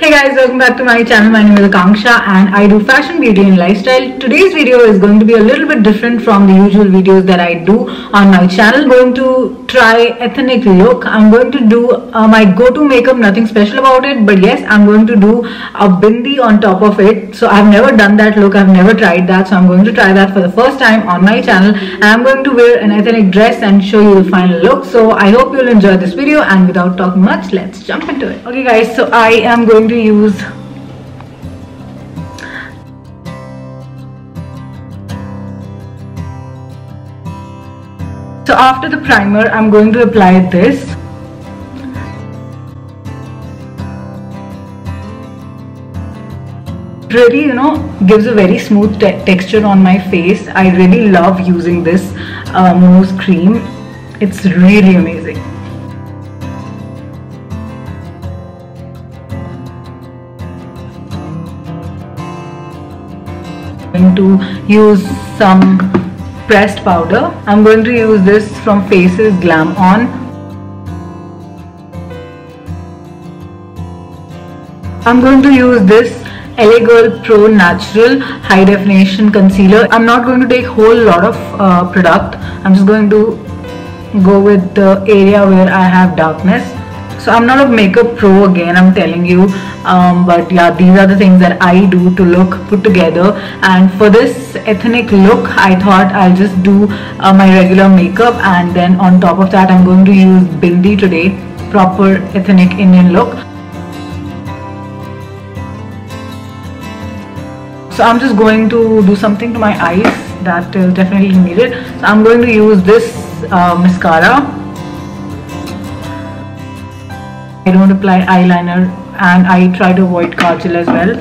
Hey guys, welcome back to my channel. My name is Aakanksha and I do fashion, beauty and lifestyle. Today's video is going to be a little bit different from the usual videos that I do on my channel. going to try ethnic look. I'm going to do uh, my go-to makeup, nothing special about it. But yes, I'm going to do a bindi on top of it. So I've never done that look. I've never tried that. So I'm going to try that for the first time on my channel. And I'm going to wear an ethnic dress and show you the final look. So I hope you'll enjoy this video and without talking much, let's jump into it. Okay guys, so I am going to use So after the primer, I'm going to apply this. Really, you know, gives a very smooth te texture on my face. I really love using this uh, cream. It's really amazing. To use some pressed powder. I'm going to use this from Faces Glam On. I'm going to use this LA Girl Pro Natural High Definition Concealer. I'm not going to take whole lot of uh, product. I'm just going to go with the area where I have darkness so i'm not a makeup pro again i'm telling you. Um, but yeah these are the things that i do to look put together. And for this ethnic look i thought i'll just do uh, my regular makeup. And then on top of that i'm going to use bindi today proper ethnic indian look. So i'm just going to do something to my eyes that is definitely needed. So i'm going to use this uh, mascara I don't apply eyeliner and I try to avoid kajal as well.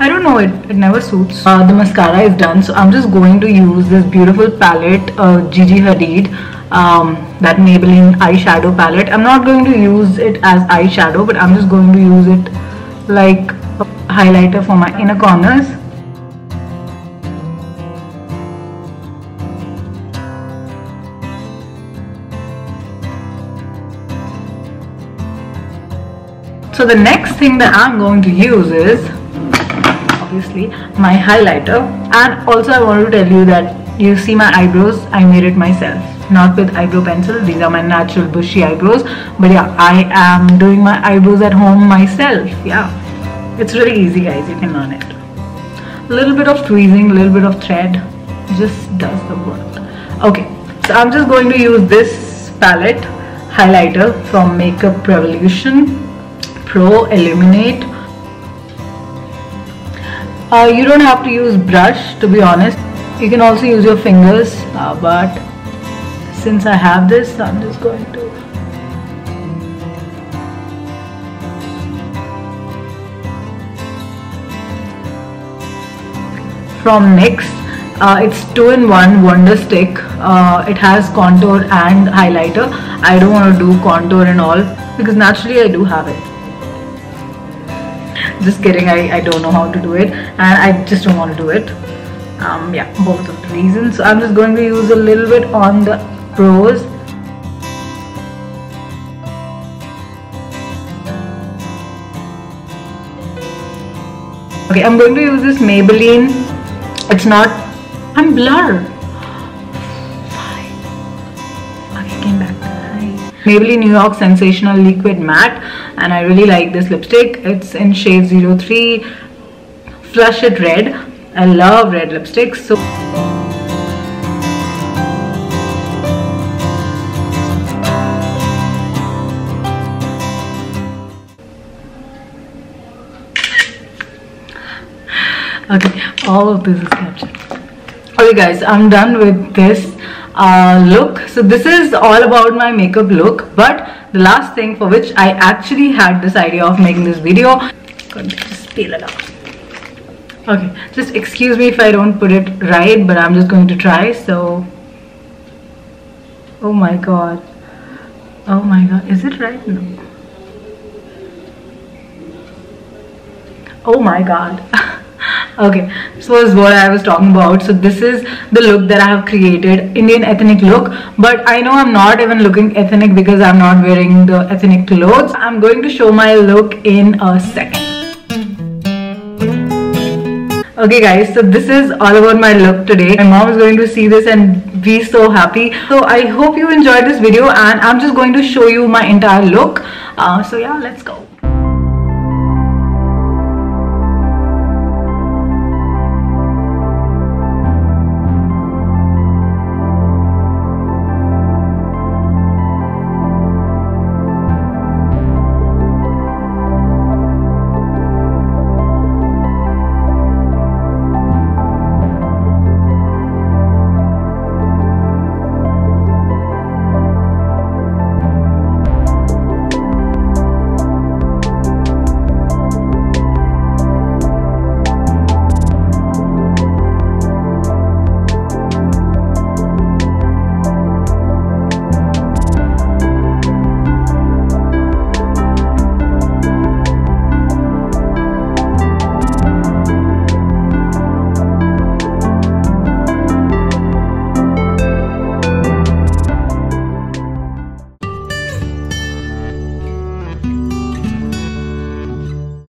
I don't know, it, it never suits. Uh, the mascara is done so I'm just going to use this beautiful palette, uh, Gigi Hadid, um, that Maybelline eyeshadow palette. I'm not going to use it as eyeshadow but I'm just going to use it like a highlighter for my inner corners. So the next thing that I'm going to use is obviously my highlighter. And also I want to tell you that you see my eyebrows I made it myself. Not with eyebrow pencil these are my natural bushy eyebrows. But yeah I am doing my eyebrows at home myself. Yeah. It's really easy guys. You can learn it. A little bit of tweezing a little bit of thread just does the work. Okay. So I'm just going to use this palette highlighter from Makeup Revolution Pro Illuminate. Uh, you don't have to use brush to be honest. You can also use your fingers uh, but since I have this I'm just going to from NYX uh, it's two-in-one wonder stick uh, it has contour and highlighter I don't want to do contour and all because naturally I do have it just kidding I, I don't know how to do it. And I just don't want to do it. Um, yeah both of the reasons. So I'm just going to use a little bit on the brows okay I'm going to use this Maybelline. It's not I'm blurred Maybelline New York Sensational Liquid Matte and I really like this lipstick. It's in shade 03 Flush It Red. I love red lipsticks. So okay all of this is captured okay guys i'm done with this uh, look. So this is all about my makeup look. But the last thing for which I actually had this idea of making this video. Just peel it off okay just excuse me if I don't put it right but I'm just going to try. So oh my god. Oh my god. Is it right? No. Oh my god okay so is what i was talking about. So this is the look that i have created indian ethnic look. But i know i'm not even looking ethnic because i'm not wearing the ethnic clothes. I'm going to show my look in a second. Okay guys so this is all about my look today. My mom is going to see this and be so happy. So i hope you enjoyed this video and i'm just going to show you my entire look. Uh, so yeah let's go.